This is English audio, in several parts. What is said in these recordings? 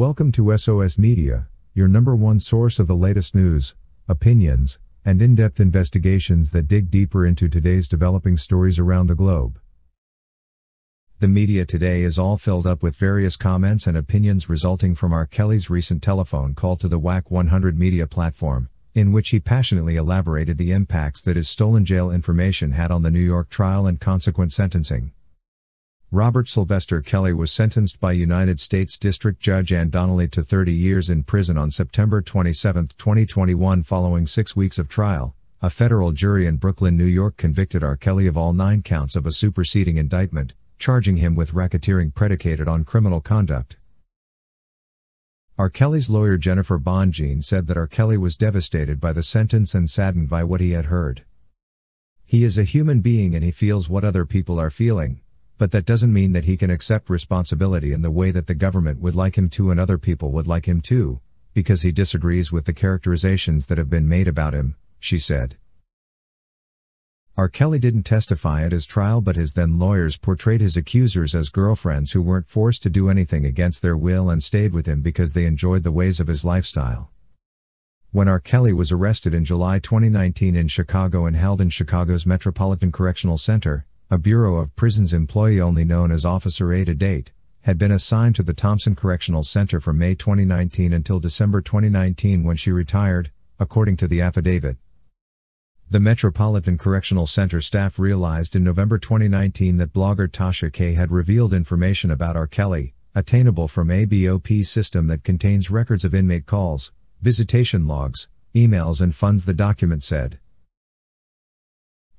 Welcome to SOS Media, your number one source of the latest news, opinions, and in-depth investigations that dig deeper into today's developing stories around the globe. The media today is all filled up with various comments and opinions resulting from R. Kelly's recent telephone call to the WACK 100 media platform, in which he passionately elaborated the impacts that his stolen jail information had on the New York trial and consequent sentencing. Robert Sylvester Kelly was sentenced by United States District Judge Ann Donnelly to 30 years in prison on September 27, 2021 following six weeks of trial. A federal jury in Brooklyn, New York convicted R. Kelly of all nine counts of a superseding indictment, charging him with racketeering predicated on criminal conduct. R. Kelly's lawyer Jennifer Bonjean said that R. Kelly was devastated by the sentence and saddened by what he had heard. He is a human being and he feels what other people are feeling, but that doesn't mean that he can accept responsibility in the way that the government would like him to and other people would like him to, because he disagrees with the characterizations that have been made about him, she said. R. Kelly didn't testify at his trial but his then lawyers portrayed his accusers as girlfriends who weren't forced to do anything against their will and stayed with him because they enjoyed the ways of his lifestyle. When R. Kelly was arrested in July 2019 in Chicago and held in Chicago's Metropolitan Correctional Center, a Bureau of Prisons employee only known as Officer A to date, had been assigned to the Thomson Correctional Center from May 2019 until December 2019 when she retired, according to the affidavit. The Metropolitan Correctional Center staff realized in November 2019 that blogger Tasha K had revealed information about R. Kelly, attainable from a BOP system that contains records of inmate calls, visitation logs, emails and funds the document said.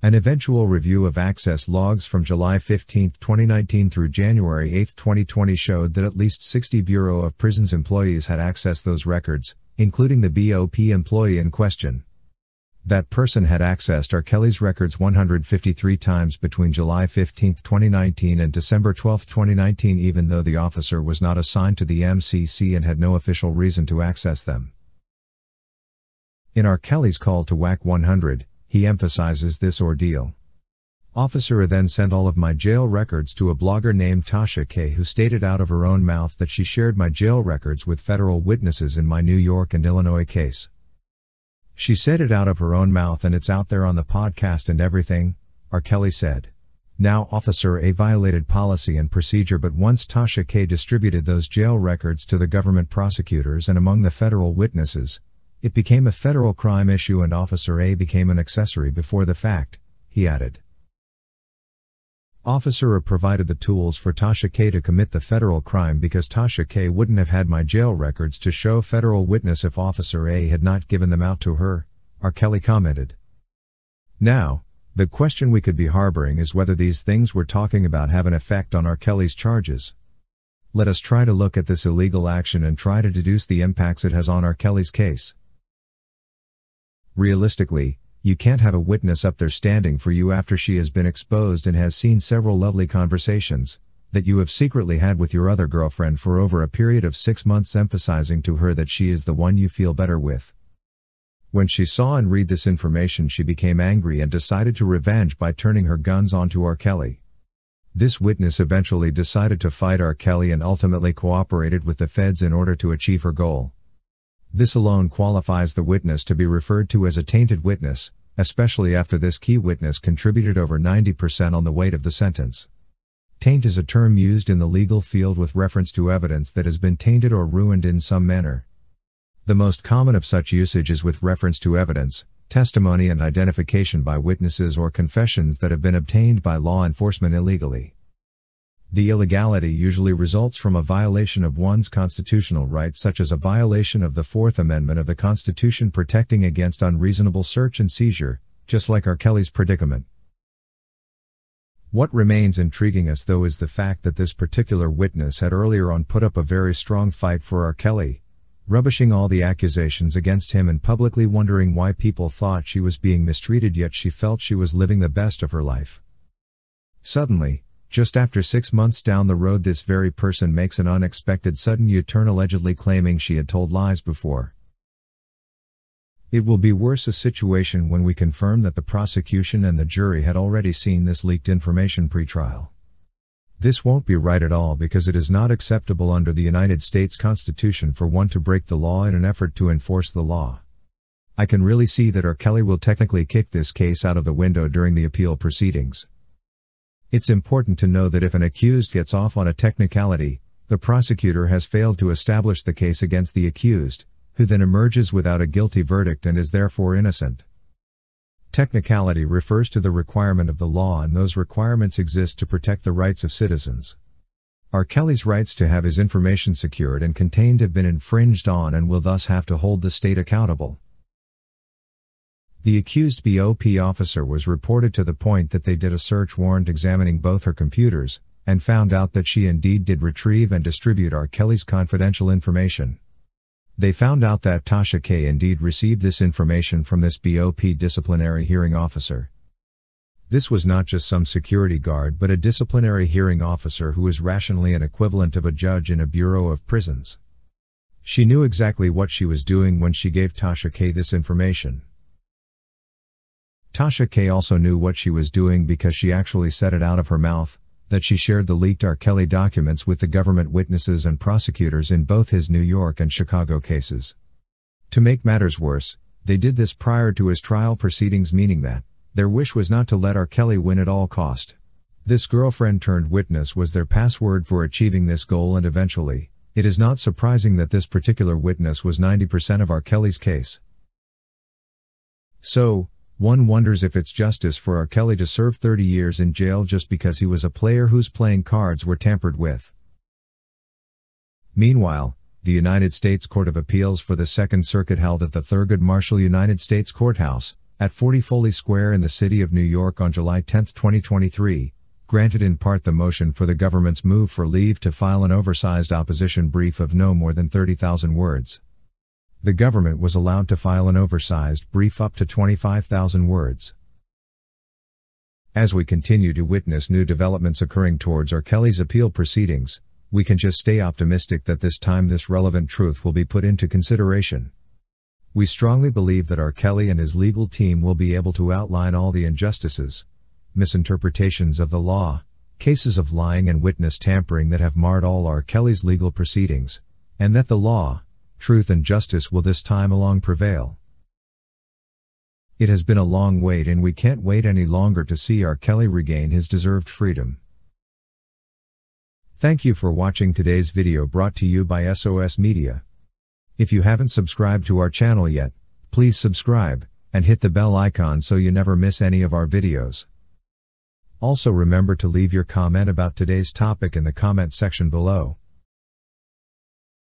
An eventual review of access logs from July 15, 2019 through January 8, 2020 showed that at least 60 Bureau of Prisons employees had accessed those records, including the BOP employee in question. That person had accessed R. Kelly's records 153 times between July 15, 2019 and December 12, 2019 even though the officer was not assigned to the MCC and had no official reason to access them. In R. Kelly's call to WACK 100, he emphasizes this ordeal. Officer A then sent all of my jail records to a blogger named Tasha K who stated out of her own mouth that she shared my jail records with federal witnesses in my New York and Illinois case. She said it out of her own mouth and it's out there on the podcast and everything, R. Kelly said. Now Officer A violated policy and procedure but once Tasha K distributed those jail records to the government prosecutors and among the federal witnesses, it became a federal crime issue and Officer A became an accessory before the fact, he added. Officer A provided the tools for Tasha K to commit the federal crime because Tasha K wouldn't have had my jail records to show federal witness if Officer A had not given them out to her, R. Kelly commented. Now, the question we could be harboring is whether these things we're talking about have an effect on R. Kelly's charges. Let us try to look at this illegal action and try to deduce the impacts it has on R. Kelly's case. Realistically, you can't have a witness up there standing for you after she has been exposed and has seen several lovely conversations that you have secretly had with your other girlfriend for over a period of six months emphasizing to her that she is the one you feel better with. When she saw and read this information she became angry and decided to revenge by turning her guns onto R. Kelly. This witness eventually decided to fight R. Kelly and ultimately cooperated with the feds in order to achieve her goal. This alone qualifies the witness to be referred to as a tainted witness, especially after this key witness contributed over 90% on the weight of the sentence. Taint is a term used in the legal field with reference to evidence that has been tainted or ruined in some manner. The most common of such usage is with reference to evidence, testimony and identification by witnesses or confessions that have been obtained by law enforcement illegally. The illegality usually results from a violation of one's constitutional rights such as a violation of the Fourth Amendment of the Constitution protecting against unreasonable search and seizure, just like R. Kelly's predicament. What remains intriguing us though is the fact that this particular witness had earlier on put up a very strong fight for R. Kelly, rubbishing all the accusations against him and publicly wondering why people thought she was being mistreated yet she felt she was living the best of her life. Suddenly, just after six months down the road this very person makes an unexpected sudden U-turn allegedly claiming she had told lies before. It will be worse a situation when we confirm that the prosecution and the jury had already seen this leaked information pre-trial. This won't be right at all because it is not acceptable under the United States Constitution for one to break the law in an effort to enforce the law. I can really see that R. Kelly will technically kick this case out of the window during the appeal proceedings. It's important to know that if an accused gets off on a technicality, the prosecutor has failed to establish the case against the accused, who then emerges without a guilty verdict and is therefore innocent. Technicality refers to the requirement of the law and those requirements exist to protect the rights of citizens. R. Kelly's rights to have his information secured and contained have been infringed on and will thus have to hold the state accountable. The accused BOP officer was reported to the point that they did a search warrant examining both her computers, and found out that she indeed did retrieve and distribute R. Kelly's confidential information. They found out that Tasha K indeed received this information from this BOP disciplinary hearing officer. This was not just some security guard but a disciplinary hearing officer who is rationally an equivalent of a judge in a bureau of prisons. She knew exactly what she was doing when she gave Tasha K this information. Tasha K also knew what she was doing because she actually said it out of her mouth, that she shared the leaked R. Kelly documents with the government witnesses and prosecutors in both his New York and Chicago cases. To make matters worse, they did this prior to his trial proceedings meaning that, their wish was not to let R. Kelly win at all cost. This girlfriend turned witness was their password for achieving this goal and eventually, it is not surprising that this particular witness was 90% of R. Kelly's case. So, one wonders if it's justice for R. Kelly to serve 30 years in jail just because he was a player whose playing cards were tampered with. Meanwhile, the United States Court of Appeals for the Second Circuit held at the Thurgood Marshall United States Courthouse, at 40 Foley Square in the city of New York on July 10, 2023, granted in part the motion for the government's move for leave to file an oversized opposition brief of no more than 30,000 words the government was allowed to file an oversized brief up to 25,000 words. As we continue to witness new developments occurring towards R. Kelly's appeal proceedings, we can just stay optimistic that this time this relevant truth will be put into consideration. We strongly believe that R. Kelly and his legal team will be able to outline all the injustices, misinterpretations of the law, cases of lying and witness tampering that have marred all R. Kelly's legal proceedings, and that the law, truth and justice will this time along prevail. It has been a long wait and we can't wait any longer to see R. Kelly regain his deserved freedom. Thank you for watching today's video brought to you by SOS Media. If you haven't subscribed to our channel yet, please subscribe, and hit the bell icon so you never miss any of our videos. Also remember to leave your comment about today's topic in the comment section below.